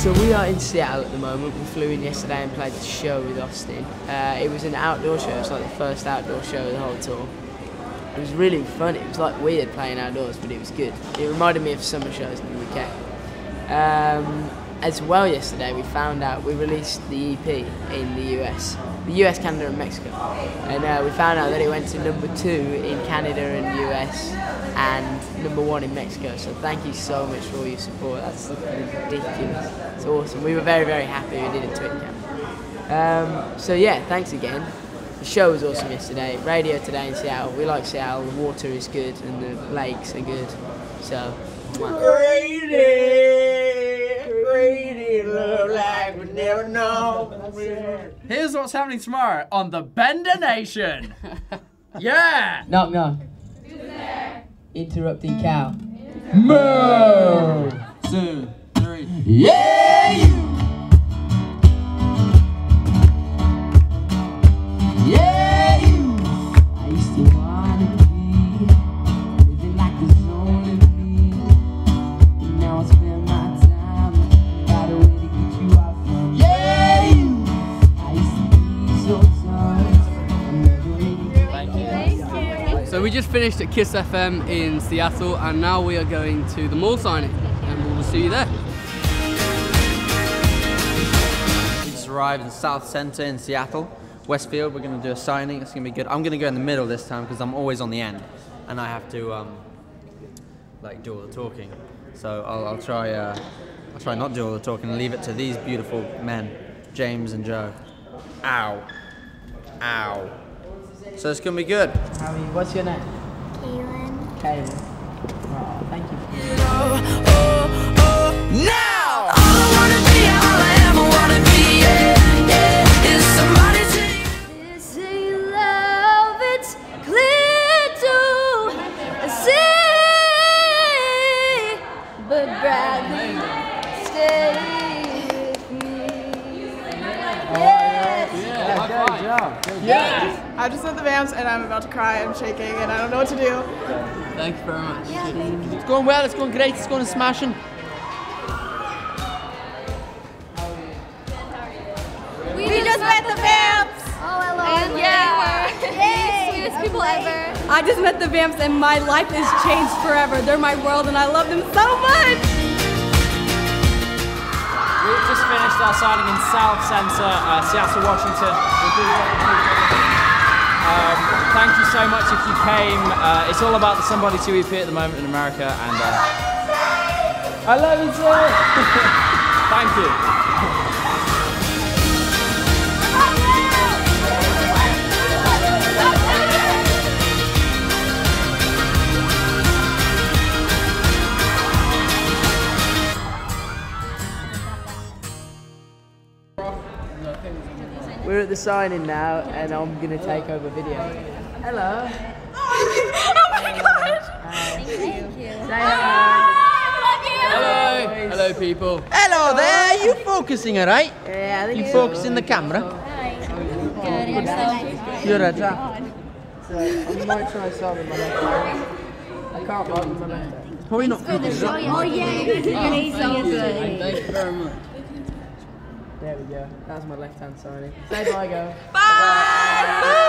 So we are in Seattle at the moment. We flew in yesterday and played the show with Austin. Uh, it was an outdoor show. It was like the first outdoor show of the whole tour. It was really fun. It was like weird playing outdoors, but it was good. It reminded me of summer shows in the UK. Um, as well, yesterday we found out we released the EP in the US, the US, Canada, and Mexico, and uh, we found out that it went to number two in Canada and US, and number one in Mexico. So thank you so much for all your support. That's ridiculous. It's awesome. We were very very happy. We did a TwitCam. Um, so yeah, thanks again. The show was awesome yesterday. Radio today in Seattle. We like Seattle. The water is good and the lakes are good. So. Here's what's happening tomorrow on the Bender Nation. yeah. Knock knock. Interrupting cow. Moo. Two, three. Yeah, we just finished at Kiss FM in Seattle and now we are going to the mall signing and we will see you there. We just arrived in South Center in Seattle, Westfield. We're going to do a signing. It's going to be good. I'm going to go in the middle this time because I'm always on the end, and I have to um, like do all the talking. So I'll, I'll try. Uh, I'll try not do all the talking and leave it to these beautiful men, James and Joe. Ow, ow. So it's going to be good. How are you? What's your name? Kaylin. Kaylin. Oh, thank you. Now, all I wanna be, Yes. I just met the Vamps and I'm about to cry. I'm shaking and I don't know what to do. Thank you very much. It's going well. It's going great. It's going smashing. We, just met the Vamps. Oh, I love And them. yeah, Yay. sweetest people ever. I just met the Vamps and my life is changed forever. They're my world and I love them so much. Signing in South Center, uh, Seattle, Washington. Um, thank you so much if you came. Uh, it's all about the Somebody 2 EP at the moment in America, and uh, I love you too. thank you. We're at the signing now, and I'm gonna take over video. Hello. Oh my god. Hi. Thank you. Say hello. Hello. Hello people. Hello there. You focusing, alright? Yeah, I think You so. focus in the camera. Hi. Good. yourself? You're a drop. So I might try some with my left. I can't write with my left hand. Probably not. Oh, yeah. You're so good. Thank you very much. There we go. That's my left hand signing. Say bye, girl. bye. bye. bye.